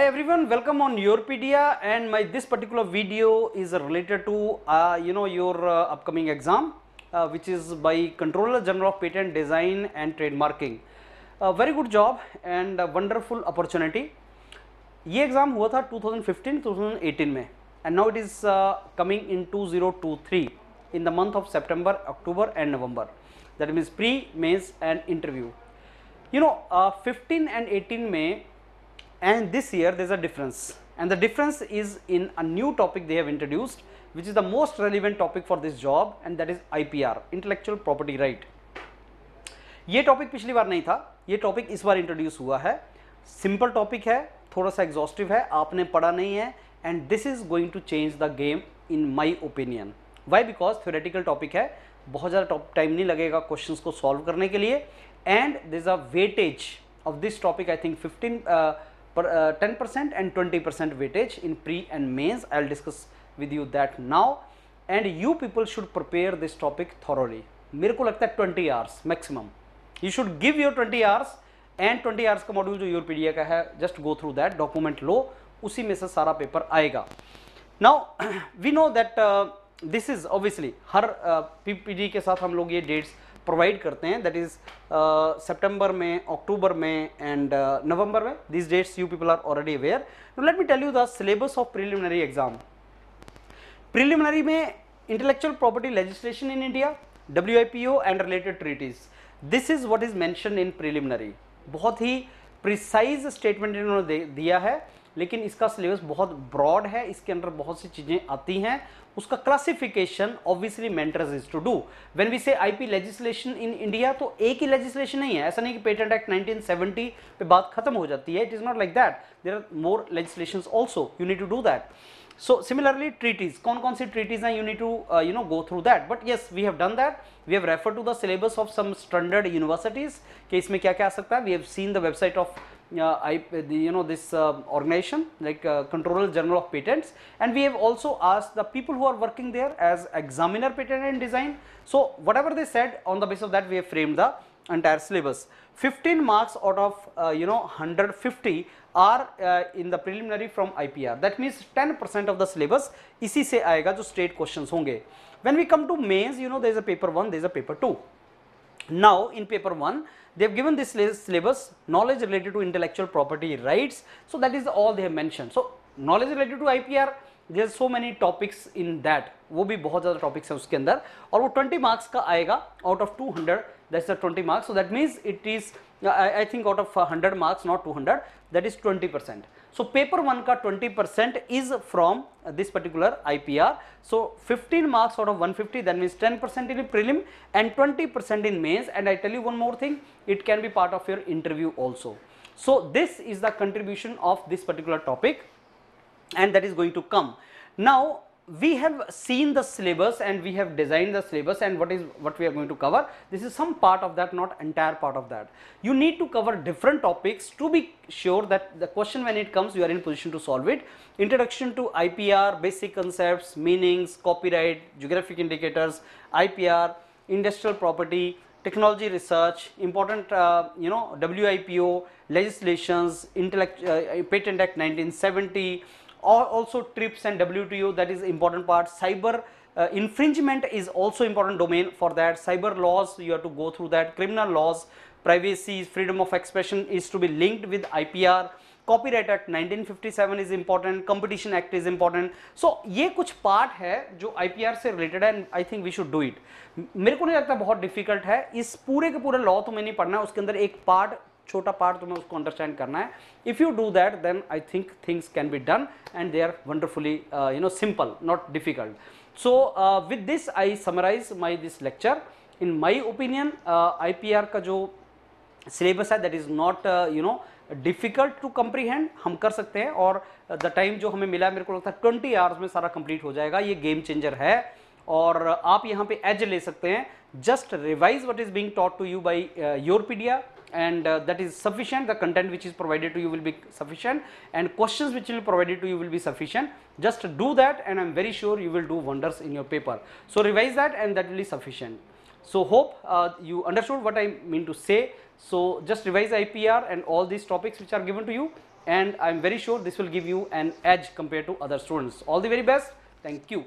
Hi everyone, welcome on Yourpedia and my this particular video is related to uh, you know your uh, upcoming exam uh, which is by Controller General of Patent Design and Trademarking. Uh, very good job and a wonderful opportunity. ये exam हुआ था 2015-2018 में and now it is coming in 2023 in the month of September October and November that means pre mains and interview you know uh, 15 and 18 may and this year there's a difference and the difference is in a new topic they have introduced which is the most relevant topic for this job and that is IPR intellectual property right ये topic पिछली बार नहीं था ये topic इस बार introduce हुआ है simple topic है थोड़ा सा एग्जॉस्टिव है आपने पढ़ा नहीं है and this is going to change the game in my opinion why because theoretical topic है बहुत ज़्यादा टाइम नहीं लगेगा क्वेश्चंस को सॉल्व करने के लिए and this a weightage of this topic I think fifteen 10% and 20% weightage in pre and mains. I'll discuss with you that now and you people should prepare this topic thoroughly. मेरे को लगता है 20 hours maximum. You should give your 20 hours and 20 hours का module जो PDF का है just go through that document लो उसी में से सारा paper आएगा now we know that this is obviously her PPD uh, के साथ हम लोग ये dates प्रोवाइड करते हैं दैट इज़ सितंबर में अक्टूबर में एंड नवंबर में this dates you people are already aware let me tell you the syllabus of preliminary exam preliminary में intellectual property legislation in India W I P O and related treaties this is what is mention in preliminary बहुत ही precise statement इन्होंने दिया है, लेकिन इसका syllabus बहुत broad है, इसके अंदर बहुत सी चीज़ें आती हैं। उसका classification obviously mentors is to do when we say IP legislation in India तो एक ही लेजिस्लेशन नहीं है। ऐसा नहीं कि पेटेंट एक्ट 1970 पे बात खत्म हो जाती है। It is not like that there are more legislation also you need to do that so similarly treaties कौन कौन सी ट्रीटीज हैं? You need to you know go through that but yes we have done that we have refer to the syllabus of some standard universities के इसमें क्या क्या आ सकता है? We have seen the website of I, the, you know this uh, organization like uh, Controller General of Patents and we have also asked the people who are working there as examiner patent and design so whatever they said on the basis of that we have framed the entire syllabus 15 marks out of uh, you know 150 are uh, in the preliminary from IPR that means 10% of the syllabus इसी से आएगा जो state questions होंगे when we come to mains you know there is a paper 1 there is a paper 2 now in paper 1 they have given this syllabus knowledge related to intellectual property rights so that is all they have mentioned so knowledge related to IPR there so many topics in that वो भी बहुत ज़्यादा topics है उसके अंदर और वो 20 marks का आएगा out of 200 that's the 20 marks so that means it is I think out of 100 marks not 200 that is 20 percent So paper 1 ka 20% is from this particular IPR. So 15 marks out of 150 that means 10% in prelim and 20% in mains and I tell you one more thing it can be part of your interview also. So this is the contribution of this particular topic and that is going to come. Now we have seen the syllabus and we have designed the syllabus and what is what we are going to cover. This is some part of that not entire part of that. You need to cover different topics to be sure that the question when it comes you are in position to solve it. Introduction to IPR, basic concepts, meanings, copyright, geographic indicators, IPR, industrial property, technology research, important uh, you know WIPO, legislations, intellect, uh, Patent Act 1970, or also TRIPS and WTO that is important part. Cyber uh, infringement is also important domain for that. Cyber laws you have to go through that. Criminal laws, privacy, freedom of expression is to be linked with IPR. Copyright Act 1957 is important, Competition Act is important. So ये कुछ part है जो IPR से related है I think we should do it मेरे को नहीं लगता बहुत डिफ़िकल्ट है इस पूरे के पूरे लॉ तुम्हें नहीं पढ़ना है उसके अंदर एक पार्ट छोटा पार्ट तुम्हें उसको अंडरस्टैंड करना है। If you do that then I think things can be done and they are wonderfully you know simple not difficult so with this I summarise my this lecture in my opinion I P R का जो syllabus है that is not you know difficult to comprehend हम कर सकते हैं और the time जो हमें मिला मेरे को लगता है ट्वेंटी आवर्स में सारा कंप्लीट हो जाएगा, ये गेम चेंजर है। और आप यहाँ पे एज ले सकते हैं। Just revise what is being taught to you by Yourpedia and uh, that is sufficient the content which is provided to you will be sufficient and questions which will be provided to you will be sufficient just do that and i'm very sure you will do wonders in your paper so revise that and that will be sufficient so hope uh, you understood what i mean to say so just revise ipr and all these topics which are given to you and I am very sure this will give you an edge compared to other students. All the very best. Thank you.